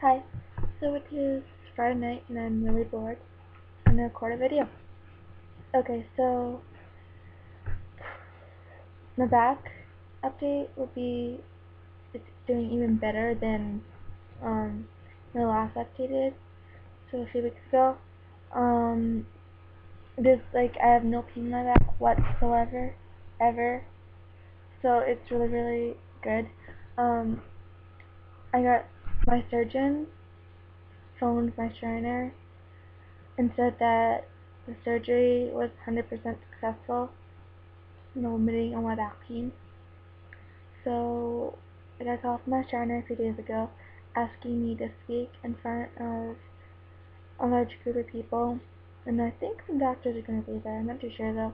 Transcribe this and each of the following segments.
Hi. So it is Friday night and I'm really bored. I'm gonna record a video. Okay, so my back update will be it's doing even better than um my last update did. So a few weeks ago. Um there's like I have no pain in my back whatsoever ever. So it's really really good. Um I got my surgeon phoned my trainer and said that the surgery was 100% successful in eliminating all my back pain. So I got a call from my trainer a few days ago asking me to speak in front of a large group of people and I think some doctors are going to be there, I'm not too sure though,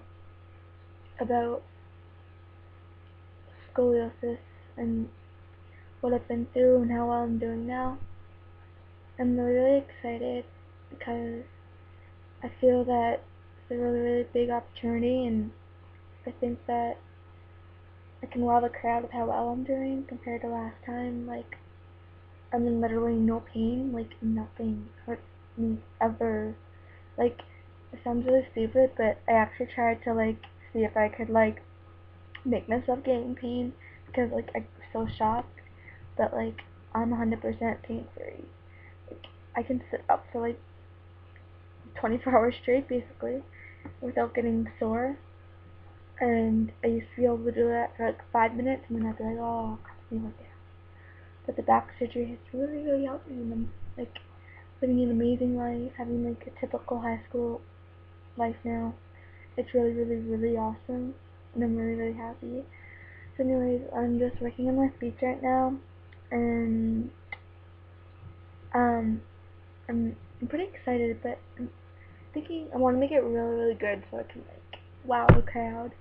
about scoliosis and what I've been through and how well I'm doing now. I'm really, excited because I feel that it's a really, really big opportunity and I think that I can wow the crowd with how well I'm doing compared to last time. Like, I'm in literally no pain, like nothing hurts me ever. Like, it sounds really stupid, but I actually tried to like see if I could like make myself get in pain because like I'm so shocked that like I'm 100% pain free. Like I can sit up for like 24 hours straight basically without getting sore. And I used to be able to do that for like five minutes and then I'd be like, oh, I can't down. But the back surgery has really, really helped me and I'm like living an amazing life, having like a typical high school life now. It's really, really, really awesome and I'm really, really happy. So anyways, I'm just working on my speech right now and um I'm I'm pretty excited but I'm thinking I want to make it really really good so I can like wow the crowd.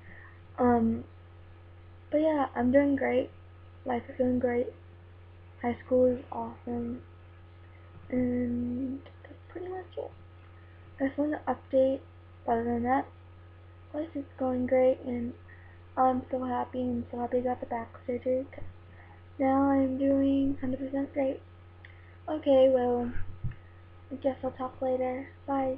Um but yeah, I'm doing great. Life is doing great. High school is awesome. And that's pretty much it. I just want to update other than that, life is going great and I'm so happy and so happy I got the back surgery now I'm doing 100% great. Okay, well, I guess I'll talk later. Bye.